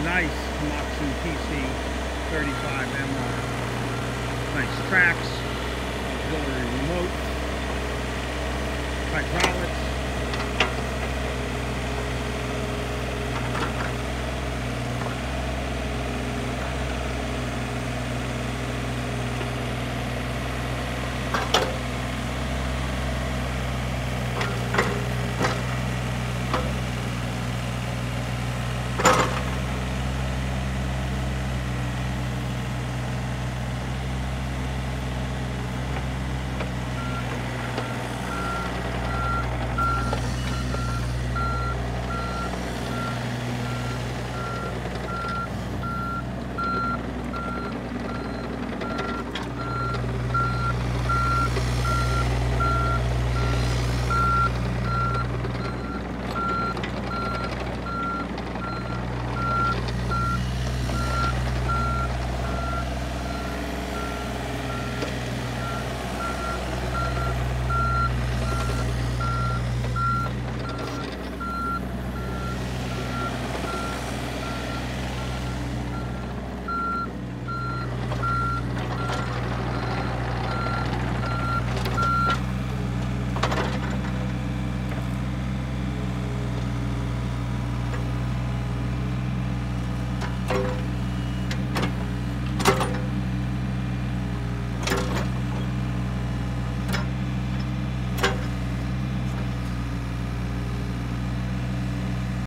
Nice Komatsu PC35MR. Nice tracks, auxiliary remote, hydraulics,